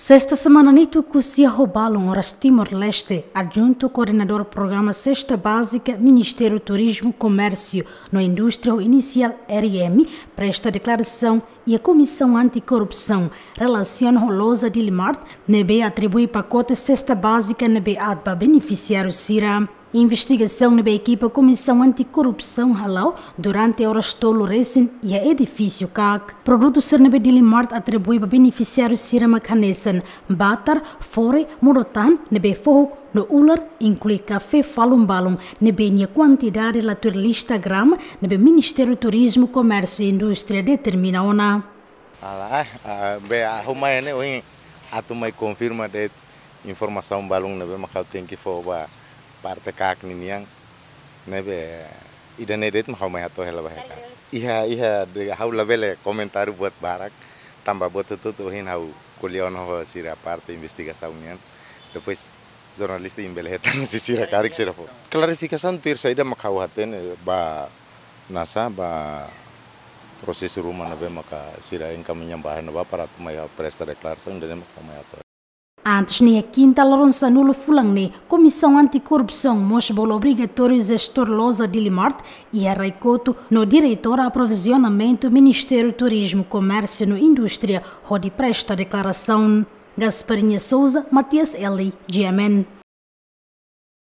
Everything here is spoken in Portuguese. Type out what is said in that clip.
Sexta semana Nito Kusia Robalon, Horas Timor-Leste, adjunto coordenador do programa Sexta Básica, Ministério Turismo Comércio, no Indústria Inicial RM, presta declaração e a Comissão Anticorrupção relaciona Rolosa de Limart, nebe atribui pacote Sexta Básica nebe adba beneficiário Sira. Investigação na equipa Comissão Anticorrupção Halau durante a horas tolo recém e a edifício CAC. Produto Sernebe de Limart atribui para beneficiário Sirama Canesan, Batar, Fore, Murotan, nebe Fogo, no Ular, inclui café Falum Balum, nebe nia quantidade la lista grama, nebe Ministério Turismo, Comércio e Indústria determina ona. Ala, be arruma ene, oi, atumai confirma de informação balum nebe makau tem que for ಪಾರ್ಥಕಾಕ್ನಿನ್ಯಂಗ್ ನಬೆ mau ಹೌ ಮೈ ಹತ್ತೋ ಹೇಳ ಬಹಕ dia ಇಹ level ya komentar buat barak tambah buat itu tuh hin hau kuliah noh sira parte investigasi unian. Depois jurnalisti imbelehetan si sira karik sira po. Klarifikasi tuir saya haten, ba nasa ba proses rumah nabe maka sira yang kami nyambahan nabe para maya presta deklarasi dan kau maiato. Antes, nem a quinta Laronça Nulo Fulangne, Comissão Anticorrupção, Mosbolo Obrigatório Gestor Losa de Limarte e a Raicoto, no Diretor Aprovisionamento Ministério Turismo, Comércio e Indústria, onde presta declaração. Gasparinha Souza, Matias Eli, GMN.